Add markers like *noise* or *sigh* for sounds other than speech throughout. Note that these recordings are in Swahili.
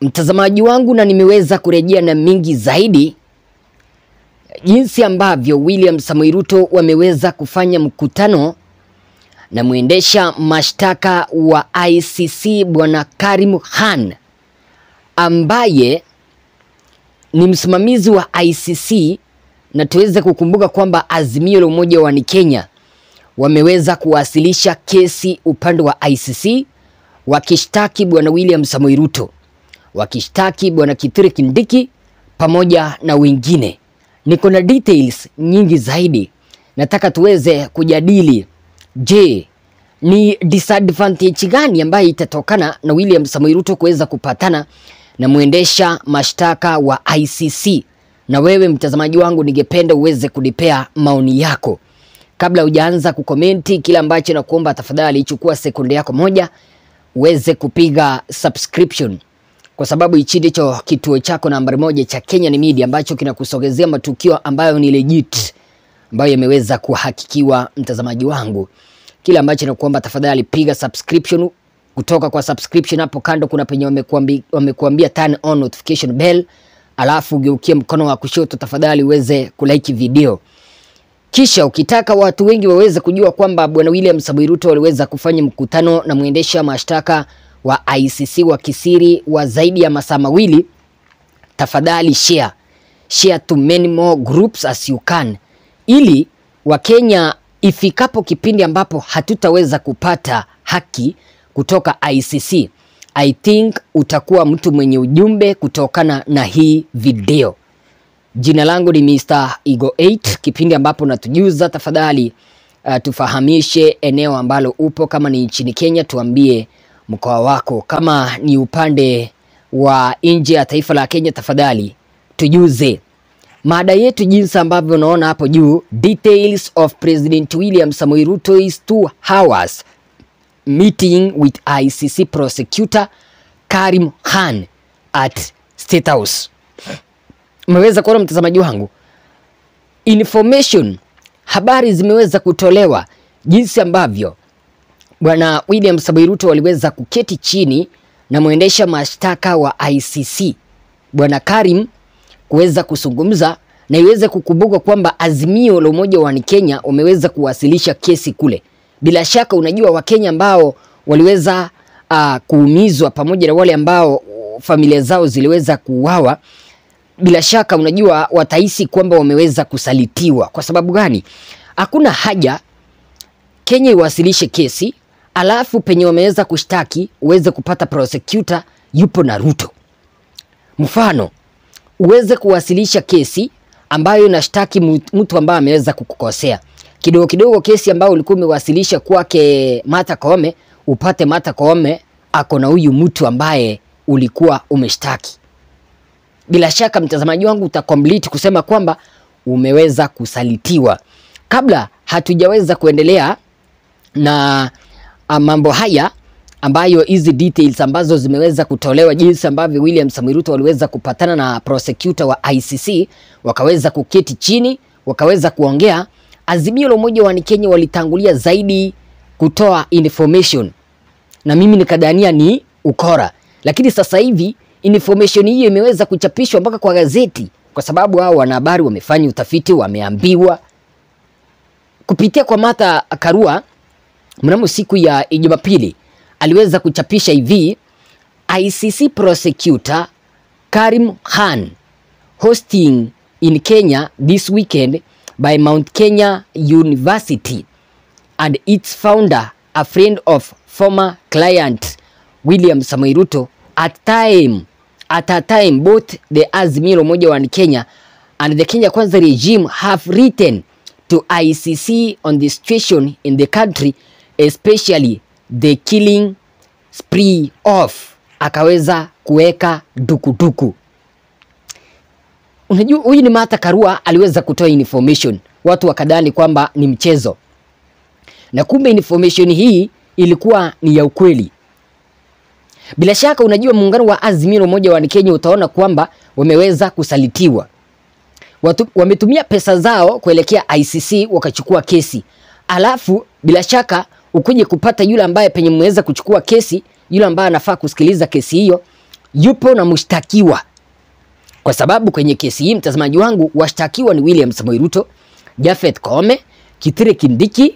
mtazamaji wangu, na nimeweza kurejea na mingi zaidi, jinsi ambavyo William Samoei Ruto wameweza kufanya mkutano na mwendesha mashtaka wa ICC bwana Karim Khan ambaye ni msimamizi wa ICC, na tuweze kukumbuka kwamba Azimio la Umoja wa ni Kenya wameweza kuwasilisha kesi upande wa ICC wakishtaki bwana William Samoei Ruto, wakishtaki bwana Kithure Kindiki pamoja na wengine. Niko na details nyingi zaidi, nataka tuweze kujadili. Je, ni disadvantage gani ambayo itatokana na William Samoei Ruto kuweza kupatana na mwendesha mashtaka wa ICC? Na wewe mtazamaji wangu, ningependa uweze kunipea maoni yako kabla hujaanza kukomenti Kila ambacho nakuomba, tafadhali chukua sekunde yako moja uweze kupiga subscription, kwa sababu hichi ndicho kituo chako nambari moja cha Kenyan Media ambacho kinakusogezea matukio ambayo ni legit, ambayo yameweza kuhakikiwa. Mtazamaji wangu, kile ambacho nakuomba, tafadhali piga subscription. Kutoka kwa subscription hapo kando kuna penye wamekuambia, wamekuambia turn on notification bell, alafu geukie mkono wa kushoto, tafadhali uweze kulike video kisha ukitaka watu wengi waweze kujua kwamba bwana William Samoei Ruto waliweza kufanya mkutano na mwendesha mashtaka wa ICC wa kisiri wa zaidi ya masaa mawili, tafadhali share share to many more groups as you can, ili Wakenya ifikapo kipindi ambapo hatutaweza kupata haki kutoka ICC, I think utakuwa mtu mwenye ujumbe kutokana na hii video. Jina langu ni Mr. Ego 8 kipindi ambapo natujuza, tafadhali uh, tufahamishe eneo ambalo upo. Kama ni nchini Kenya, tuambie mkoa wako. Kama ni upande wa nje ya taifa la Kenya, tafadhali tujuze. Mada yetu jinsi ambavyo unaona hapo juu, details of President William Samoei Ruto is two hours meeting with ICC prosecutor Karim Khan at State House. Umeweza kuona mtazamaji wangu, information habari zimeweza kutolewa jinsi ambavyo bwana William Samoei Ruto waliweza kuketi chini na mwendesha mashtaka wa ICC bwana Karim kuweza kuzungumza na iweze kukumbuka kwamba Azimio la Umoja wa Kenya wameweza kuwasilisha kesi kule. Bila shaka unajua Wakenya ambao waliweza uh, kuumizwa pamoja na wale ambao familia zao ziliweza kuuawa bila shaka unajua watahisi kwamba wameweza kusalitiwa. Kwa sababu gani? Hakuna haja Kenya iwasilishe kesi alafu penye wameweza kushtaki uweze kupata prosecutor yupo na Ruto. Mfano, uweze kuwasilisha kesi ambayo inashtaki mtu ambaye ameweza kukukosea kidogo kidogo, kesi ambayo ulikuwa umewasilisha kwake Martha Koome, upate Martha Koome ako na huyu mtu ambaye ulikuwa umeshtaki bila shaka mtazamaji wangu utakomplete kusema kwamba umeweza kusalitiwa. Kabla hatujaweza kuendelea na mambo haya ambayo hizi details ambazo zimeweza kutolewa, jinsi ambavyo William Samoei Ruto waliweza kupatana na prosecutor wa ICC, wakaweza kuketi chini, wakaweza kuongea. Azimio la Umoja wa Kenya walitangulia zaidi kutoa information, na mimi nikadania ni ukora, lakini sasa hivi information hiyo imeweza kuchapishwa mpaka kwa gazeti, kwa sababu hao wanahabari wamefanya utafiti, wameambiwa kupitia kwa Martha Karua. Mnamo siku ya Jumapili aliweza kuchapisha hivi: ICC prosecutor Karim Khan hosting in Kenya this weekend by Mount Kenya University and its founder a friend of former client William Samoei Ruto at time at a time both the Azimio moja wa Kenya and the Kenya Kwanza regime have written to ICC on the situation in the country especially the killing spree of, akaweza kuweka dukuduku. Unajua, huyu ni Martha Karua aliweza kutoa information, watu wakadhani kwamba ni mchezo, na kumbe information hii ilikuwa ni ya ukweli. Bila shaka unajua muungano wa Azimio moja wa Kenya utaona kwamba wameweza kusalitiwa. Watu wametumia pesa zao kuelekea ICC wakachukua kesi, alafu bila shaka ukuje kupata yule ambaye penye mmeweza kuchukua kesi, yule ambaye anafaa kusikiliza kesi hiyo yupo na mshtakiwa, kwa sababu kwenye kesi hii, mtazamaji wangu, washtakiwa ni William Samoei Ruto, Japhet Koome, Kithure Kindiki,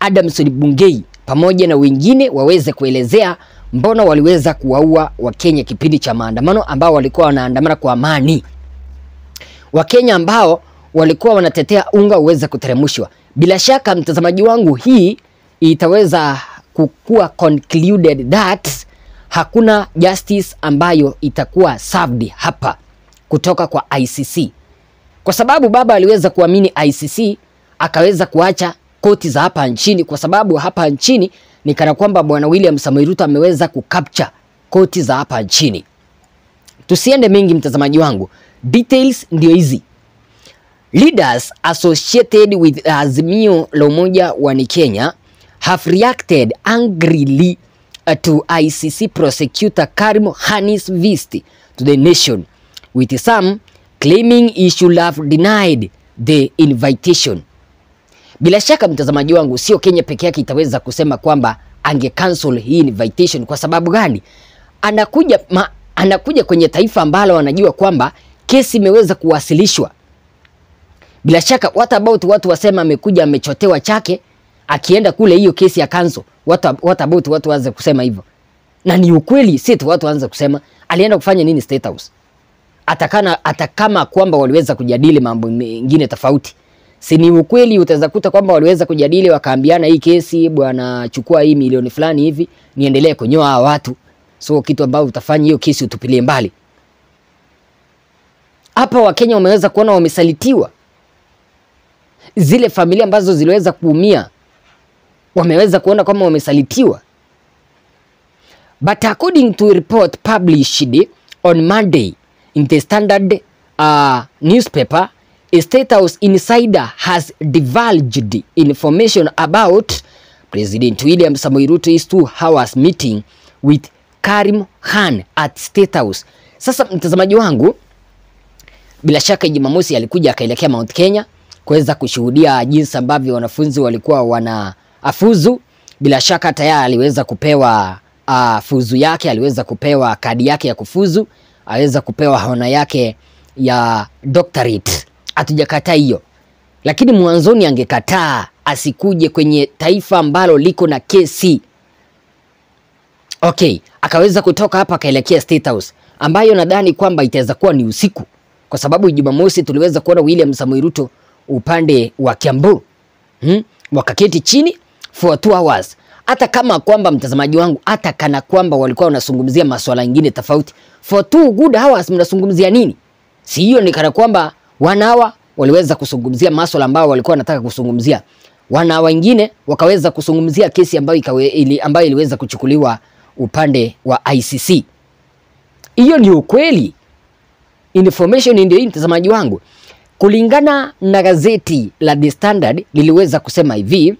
Adamson Bungei pamoja na wengine waweze kuelezea mbona waliweza kuwaua Wakenya kipindi cha maandamano ambao walikuwa wanaandamana kwa amani. Wakenya ambao walikuwa wanatetea unga uweze kuteremshwa. Bila shaka mtazamaji wangu, hii itaweza kukuwa concluded that hakuna justice ambayo itakuwa served hapa kutoka kwa ICC, kwa sababu baba aliweza kuamini ICC akaweza kuacha koti za hapa nchini, kwa sababu hapa nchini ni kana kwamba bwana William Samoei Ruto ameweza kucapture koti za hapa nchini. Tusiende mengi mtazamaji wangu, details ndio hizi. Leaders associated with Azimio la Umoja wa Kenya have reacted angrily to ICC prosecutor Karim Khan's visit to the nation with some claiming he should have denied the invitation. Bila shaka mtazamaji wangu, sio Kenya peke yake itaweza kusema kwamba ange cancel hii invitation. Kwa sababu gani? Anakuja, ma, anakuja kwenye taifa ambalo wanajua kwamba kesi imeweza kuwasilishwa. Bila shaka what about watu wasema amekuja amechotewa chake, akienda kule hiyo kesi ya kanzo What, what about watu waanze kusema hivyo? Na ni ukweli, si tu watu waanze kusema. Alienda kufanya nini State House, atakana atakama kwamba waliweza kujadili mambo mengine tofauti. Si ni ukweli, utaweza kuta kwamba waliweza kujadili wakaambiana, hii kesi bwana, chukua hii milioni fulani hivi niendelee kunyoa hawa watu, so kitu ambao utafanya hiyo kesi utupilie mbali. Hapa Wakenya wameweza kuona wamesalitiwa, zile familia ambazo ziliweza kuumia wameweza kuona kwamba wamesalitiwa. But according to a report published on Monday in the Standard uh, newspaper A State House insider has divulged information about President William Samoei Ruto's two hours meeting with Karim Khan at State House. Sasa mtazamaji wangu, bila shaka Jumamosi alikuja akaelekea Mount Kenya kuweza kushuhudia jinsi ambavyo wanafunzi walikuwa wana afuzu. Bila shaka tayari aliweza kupewa uh, fuzu yake, aliweza kupewa kadi yake ya kufuzu, aliweza kupewa hona yake ya doctorate hatujakataa hiyo, lakini mwanzoni angekataa asikuje kwenye taifa ambalo liko na kesi. Okay, akaweza kutoka hapa akaelekea State House ambayo nadhani kwamba itaweza kuwa ni usiku, kwa sababu Jumamosi tuliweza kuona William Samoei Ruto upande wa Kiambu hmm? wakaketi chini for two hours. Hata kama kwamba mtazamaji wangu, hata kana kwamba walikuwa wanazungumzia masuala mengine tofauti, for two good hours mnazungumzia nini? Si hiyo ni kana kwamba wanawa waliweza kuzungumzia masuala ambayo walikuwa wanataka kuzungumzia, wana wengine wakaweza kuzungumzia kesi ambayo, ikawe, ili, ambayo iliweza kuchukuliwa upande wa ICC. Hiyo ni ukweli, information ndio hii mtazamaji wangu. Kulingana na gazeti la The Standard liliweza kusema hivi,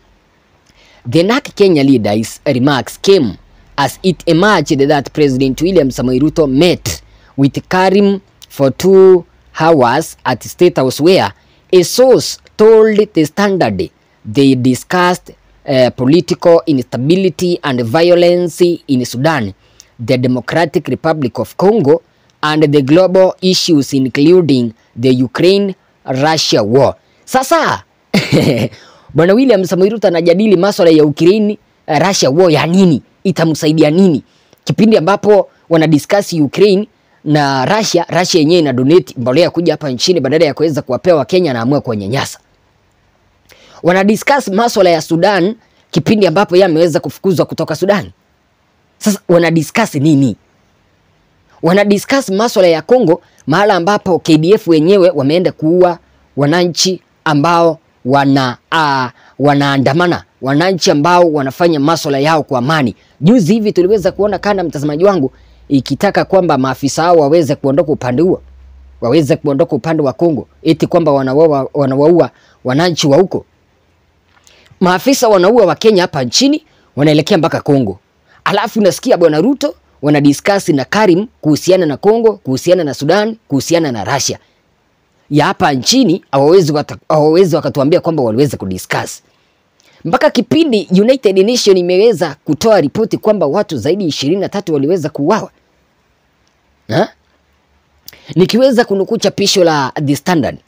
the NARC Kenya leaders remarks came as it emerged that President William Samoei Ruto met with Karim for two hours at State House where a source told the Standard they discussed uh, political instability and violence in Sudan, the Democratic Republic of Congo, and the global issues including the Ukraine-Russia war. Sasa *laughs* Bwana William Samoei Ruto anajadili masuala ya Ukraine Russia war ya nini? Itamsaidia nini? Kipindi ambapo wana discuss Ukraine na Russia, Russia yenyewe ina donate mbolea kuja hapa nchini badala ya kuweza kuwapea Wakenya, anaamua kuwanyanyasa. Wana discuss masuala ya Sudan kipindi ambapo yeye ameweza kufukuzwa kutoka Sudan. Sasa wana discuss nini? Wana discuss masuala ya Kongo, mahala ambapo KDF wenyewe wameenda kuua wananchi ambao wana uh, wanaandamana, wananchi ambao wanafanya masuala yao kwa amani. Juzi hivi tuliweza kuona kanda, mtazamaji wangu, ikitaka kwamba maafisa hao waweze kuondoka upande huo, waweze kuondoka upande wa Kongo, eti kwamba wanawaua wanawaua wananchi wa huko. Maafisa wanaua wa Kenya hapa nchini, wanaelekea mpaka Kongo, alafu nasikia bwana Ruto wana discuss na Karim kuhusiana na Kongo, kuhusiana na Sudan, kuhusiana na Russia ya hapa nchini hawawezi wakatuambia kwamba waliweza kudiscuss. Mpaka kipindi United Nation imeweza kutoa ripoti kwamba watu zaidi ya ishirini na tatu waliweza kuuawa. Nikiweza kunukuu chapisho la The Standard,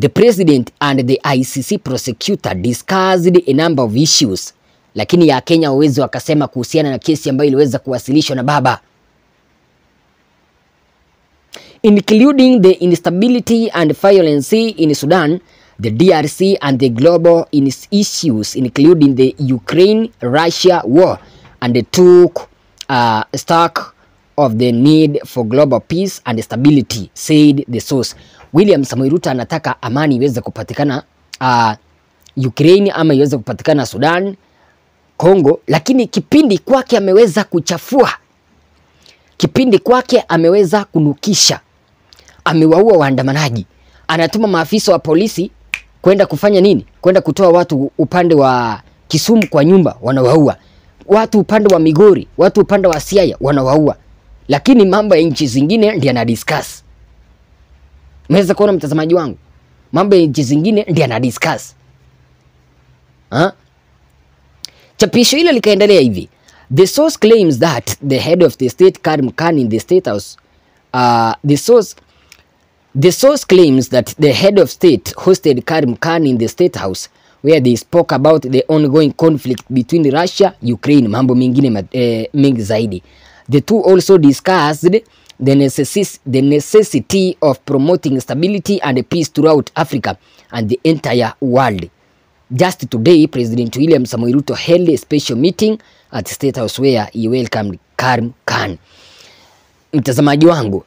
the president and the ICC prosecutor discussed a number of issues, lakini ya Kenya wawezi wakasema kuhusiana na kesi ambayo iliweza kuwasilishwa na baba including the instability and violence in Sudan, the DRC and the global issues including the Ukraine-Russia war and they took uh, stock of the need for global peace and stability, said the source. William Samoei Ruto anataka amani iweze kupatikana uh, Ukraine ama iweze kupatikana Sudan, Congo, lakini kipindi kwake ameweza kuchafua, kipindi kwake ameweza kunukisha amewaua waandamanaji, anatuma maafisa wa polisi kwenda kufanya nini? Kwenda kutoa watu upande wa Kisumu kwa nyumba, wanawaua watu upande wa Migori, watu upande wa Siaya wanawaua, lakini mambo ya nchi zingine ndiye ana discuss. Mweza kuona mtazamaji wangu, mambo ya nchi zingine ndiye ana discuss ha? Chapisho hilo likaendelea hivi. The source claims that the head of the state Karim Khan in the state house uh, the source The source claims that the head of state hosted Karim Khan in the state house where they spoke about the ongoing conflict between Russia, Ukraine, mambo mengine eh, mengi zaidi. The two also discussed the, the necessity of promoting stability and peace throughout Africa and the entire world. Just today, President William Samoei Ruto held a special meeting at State House where he welcomed Karim Khan. Mtazamaji wangu,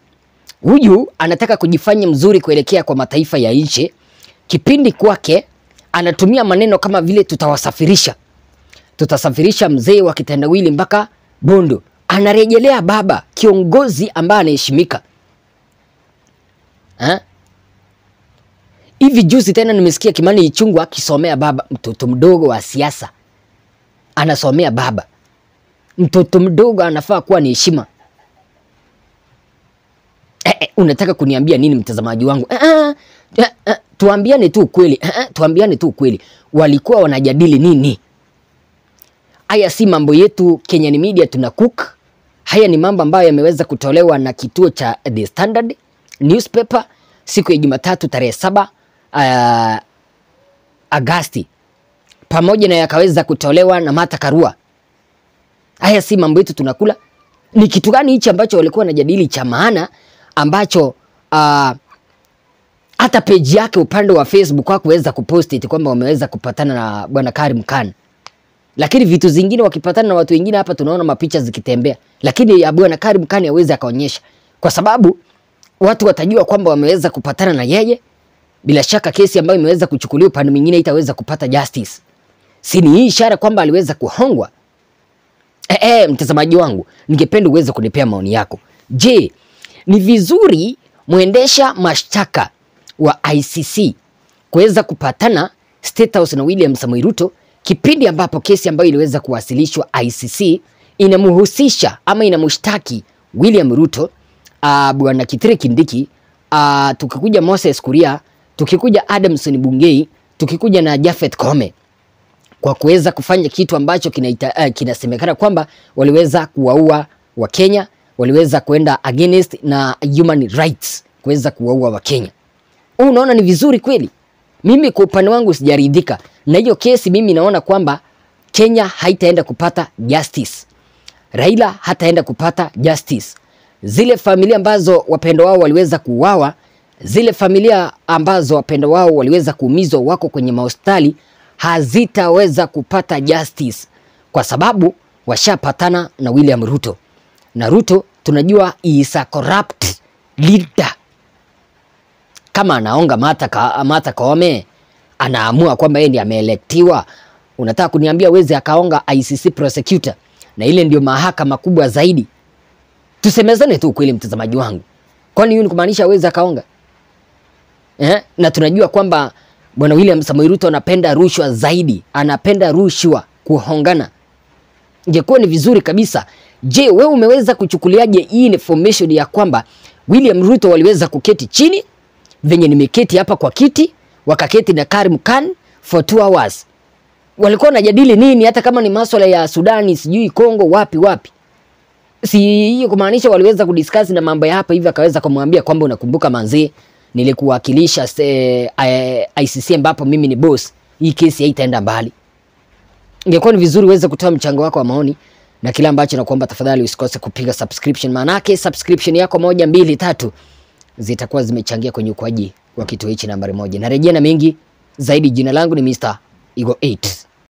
huyu anataka kujifanya mzuri kuelekea kwa mataifa ya nje. Kipindi kwake anatumia maneno kama vile tutawasafirisha, tutasafirisha mzee wa kitendawili mpaka Bondo. Anarejelea baba kiongozi ambaye anaheshimika Ha? Hivi juzi tena nimesikia Kimani Ichungwa akisomea baba, mtoto mdogo wa siasa anasomea baba. Mtoto mdogo anafaa kuwa ni heshima. Eh, unataka kuniambia nini mtazamaji wangu? Eh, eh, eh, eh, tuambiane tu ukweli. Eh, eh, tuambiane tu ukweli. Walikuwa wanajadili nini? Haya si mambo yetu Kenyan Media tuna cook. Haya ni mambo ambayo yameweza kutolewa na kituo cha The Standard newspaper siku ya Jumatatu tarehe saba uh, Agasti, pamoja na yakaweza kutolewa na Martha Karua. Haya si mambo yetu tunakula. Ni kitu gani hichi ambacho walikuwa wanajadili cha maana ambacho uh, hata peji yake upande wa Facebook hakuweza kupost it kwamba wameweza kupatana na bwana Karim Khan, lakini vitu zingine wakipatana na watu wengine hapa tunaona mapicha zikitembea, lakini ya bwana Karim Khan hawezi akaonyesha, kwa sababu watu watajua kwamba wameweza kupatana na yeye. Bila shaka kesi ambayo imeweza kuchukuliwa upande mwingine itaweza kupata justice. Si ni hii ishara kwamba aliweza kuhongwa? Eh, eh, mtazamaji wangu, ningependa uweze kunipea maoni yako. Je, ni vizuri mwendesha mashtaka wa ICC kuweza kupatana State House na William Samoei Ruto kipindi ambapo kesi ambayo iliweza kuwasilishwa ICC inamhusisha ama inamshtaki William Ruto, uh, bwana Kithure Kindiki, uh, tukikuja Moses Kuria, tukikuja Adamson Bungei, tukikuja na Japhet Koome kwa kuweza kufanya kitu ambacho kinaita, uh, kinasemekana kwamba waliweza kuwaua Wakenya, waliweza kwenda against na human rights, kuweza kuwaua Wakenya. Huu unaona ni vizuri kweli? Mimi kwa upande wangu sijaridhika na hiyo kesi. Mimi naona kwamba Kenya haitaenda kupata justice, Raila hataenda kupata justice. Zile familia ambazo wapendo wao waliweza kuuawa, zile familia ambazo wapendo wao waliweza kuumizwa, wako kwenye mahospitali hazitaweza kupata justice kwa sababu washapatana na William Ruto, na Ruto tunajua is a corrupt leader. Kama anaonga Martha Ka- Martha Koome, anaamua kwamba yeye ndiye ameelektiwa, unataka kuniambia wezi akaonga ICC prosecutor, na ile ndio mahakama kubwa zaidi. Tusemezane tu ukweli, mtazamaji wangu, kwani hiyo ni kumaanisha wezi akaonga eh? Na tunajua kwamba bwana William Samoei Ruto anapenda rushwa zaidi, anapenda rushwa, kuhongana. Ingekuwa ni vizuri kabisa. Je, wewe umeweza kuchukuliaje hii information ya kwamba William Ruto waliweza kuketi chini venye nimeketi hapa kwa kiti, wakaketi na Karim Khan for two hours. Walikuwa wanajadili nini? Hata kama ni masuala ya Sudani, sijui Kongo, wapi wapi, si hiyo kumaanisha waliweza kudiscuss na mambo ya hapa hivi, akaweza kumwambia kwamba unakumbuka manzi, nilikuwakilisha eh, ICC ambapo mimi ni boss, hii kesi haitaenda mbali. Ingekuwa ni vizuri uweze kutoa mchango wako wa maoni na kila ambacho nakuomba, tafadhali usikose kupiga subscription, maanake subscription yako moja mbili tatu zitakuwa zimechangia kwenye ukuaji wa kituo hichi nambari moja. Narejea na mengi zaidi. Jina langu ni Mr. Igo 8.